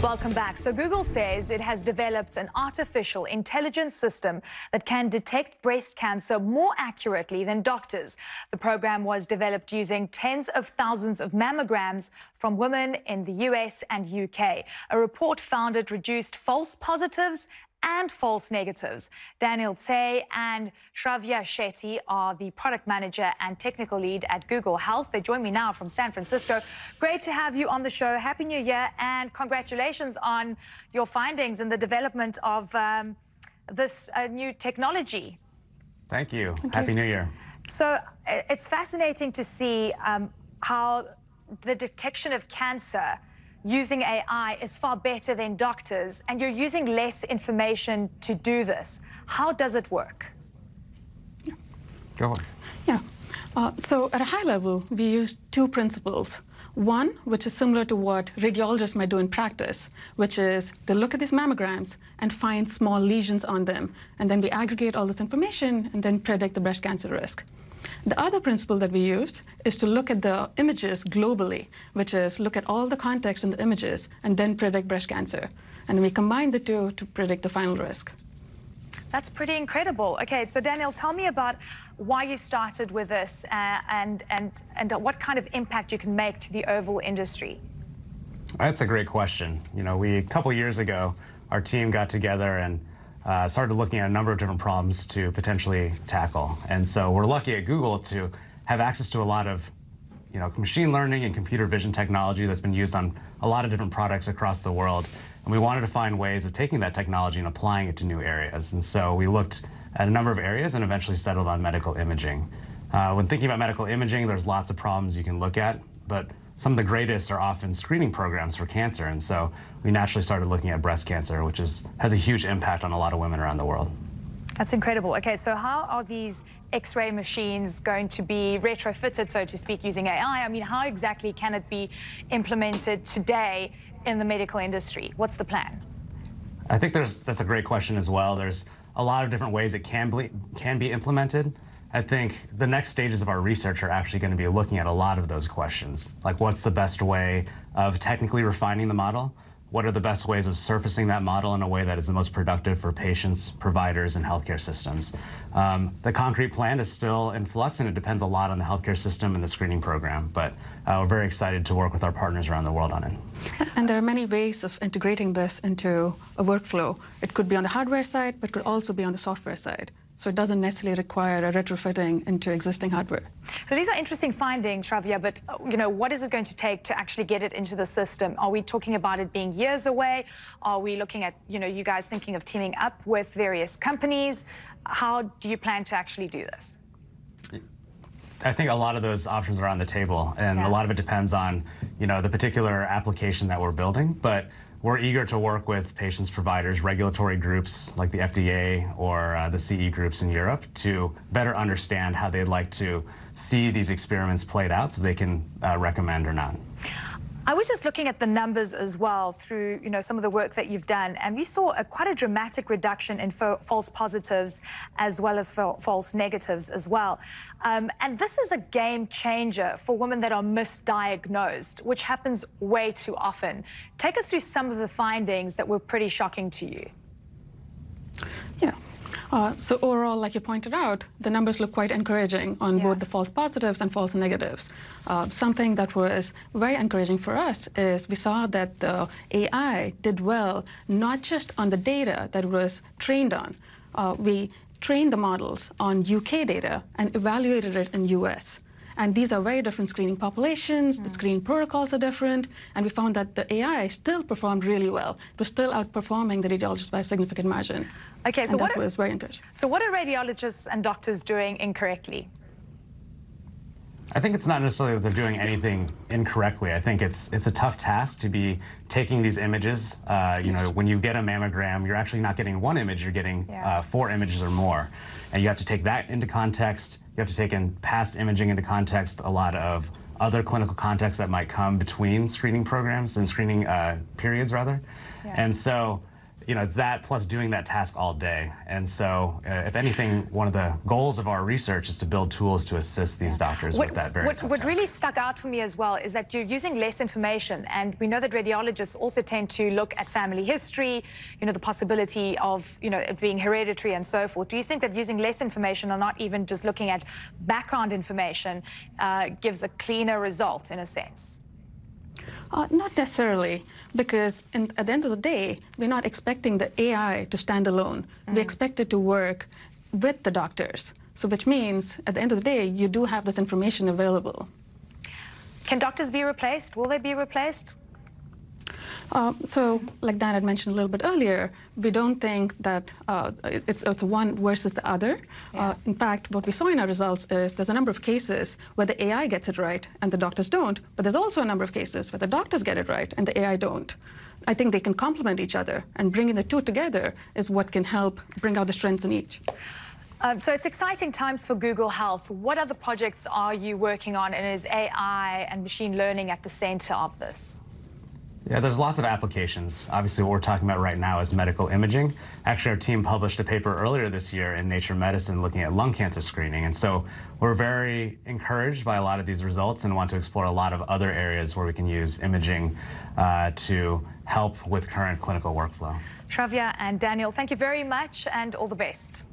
Welcome back. So Google says it has developed an artificial intelligence system that can detect breast cancer more accurately than doctors. The program was developed using tens of thousands of mammograms from women in the US and UK. A report found it reduced false positives and false negatives. Daniel Tse and Shravya Shetty are the product manager and technical lead at Google Health. They join me now from San Francisco. Great to have you on the show. Happy New Year and congratulations on your findings and the development of um, this uh, new technology. Thank you. Thank Happy you. New Year. So it's fascinating to see um, how the detection of cancer using AI is far better than doctors, and you're using less information to do this. How does it work? Go on. Yeah. Uh, so at a high level, we use two principles. One, which is similar to what radiologists might do in practice, which is they look at these mammograms and find small lesions on them, and then we aggregate all this information and then predict the breast cancer risk. The other principle that we used is to look at the images globally, which is look at all the context in the images and then predict breast cancer. And then we combine the two to predict the final risk. That's pretty incredible. Okay, so Daniel, tell me about why you started with this uh, and, and, and what kind of impact you can make to the overall industry. That's a great question. You know, we, a couple years ago, our team got together and uh, started looking at a number of different problems to potentially tackle. And so we're lucky at Google to have access to a lot of you know, machine learning and computer vision technology that's been used on a lot of different products across the world. And we wanted to find ways of taking that technology and applying it to new areas. And so we looked at a number of areas and eventually settled on medical imaging. Uh, when thinking about medical imaging, there's lots of problems you can look at, but some of the greatest are often screening programs for cancer. And so we naturally started looking at breast cancer, which is, has a huge impact on a lot of women around the world. That's incredible. Okay, so how are these X-ray machines going to be retrofitted, so to speak, using AI? I mean, how exactly can it be implemented today in the medical industry? What's the plan? I think there's that's a great question as well. There's a lot of different ways it can be can be implemented. I think the next stages of our research are actually going to be looking at a lot of those questions. Like, what's the best way of technically refining the model? What are the best ways of surfacing that model in a way that is the most productive for patients, providers, and healthcare systems? Um, the concrete plan is still in flux, and it depends a lot on the healthcare system and the screening program. But uh, we're very excited to work with our partners around the world on it. And there are many ways of integrating this into a workflow. It could be on the hardware side, but could also be on the software side. So it doesn't necessarily require a retrofitting into existing hardware. So these are interesting findings, Shravya, but you know, what is it going to take to actually get it into the system? Are we talking about it being years away? Are we looking at, you know, you guys thinking of teaming up with various companies? How do you plan to actually do this? I think a lot of those options are on the table, and yeah. a lot of it depends on, you know, the particular application that we're building. But we're eager to work with patients, providers, regulatory groups like the FDA or uh, the CE groups in Europe to better understand how they'd like to see these experiments played out so they can uh, recommend or not. I was just looking at the numbers as well through, you know, some of the work that you've done, and we saw a, quite a dramatic reduction in false positives as well as false negatives as well. Um, and this is a game changer for women that are misdiagnosed, which happens way too often. Take us through some of the findings that were pretty shocking to you. Yeah. Uh, so overall, like you pointed out, the numbers look quite encouraging on yeah. both the false positives and false negatives. Uh, something that was very encouraging for us is we saw that the AI did well, not just on the data that it was trained on. Uh, we trained the models on UK data and evaluated it in US. And these are very different screening populations, mm. the screening protocols are different, and we found that the AI still performed really well. It was still outperforming the radiologists by a significant margin. Okay, and so that what was very encouraging. So what are radiologists and doctors doing incorrectly? I think it's not necessarily that they're doing anything incorrectly. I think it's it's a tough task to be taking these images. Uh, you know, when you get a mammogram, you're actually not getting one image; you're getting yeah. uh, four images or more, and you have to take that into context. You have to take in past imaging into context, a lot of other clinical context that might come between screening programs and screening uh, periods, rather. Yeah. And so you know, it's that plus doing that task all day. And so, uh, if anything, one of the goals of our research is to build tools to assist these doctors what, with that very What, what really stuck out for me as well is that you're using less information, and we know that radiologists also tend to look at family history, you know, the possibility of, you know, it being hereditary and so forth. Do you think that using less information or not even just looking at background information uh, gives a cleaner result in a sense? Uh, not necessarily, because in, at the end of the day, we're not expecting the AI to stand alone. Mm. We expect it to work with the doctors. So, which means at the end of the day, you do have this information available. Can doctors be replaced? Will they be replaced? Uh, so, like Dan had mentioned a little bit earlier, we don't think that uh, it's, it's, one versus the other. Yeah. Uh, in fact, what we saw in our results is there's a number of cases where the AI gets it right and the doctors don't, but there's also a number of cases where the doctors get it right and the AI don't. I think they can complement each other, and bringing the two together is what can help bring out the strengths in each. Um, so it's exciting times for Google Health. What other projects are you working on, and is AI and machine learning at the center of this? Yeah, there's lots of applications. Obviously, what we're talking about right now is medical imaging. Actually, our team published a paper earlier this year in Nature Medicine looking at lung cancer screening. And so we're very encouraged by a lot of these results and want to explore a lot of other areas where we can use imaging uh, to help with current clinical workflow. Shravya and Daniel, thank you very much and all the best.